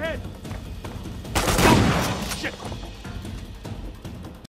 ahead!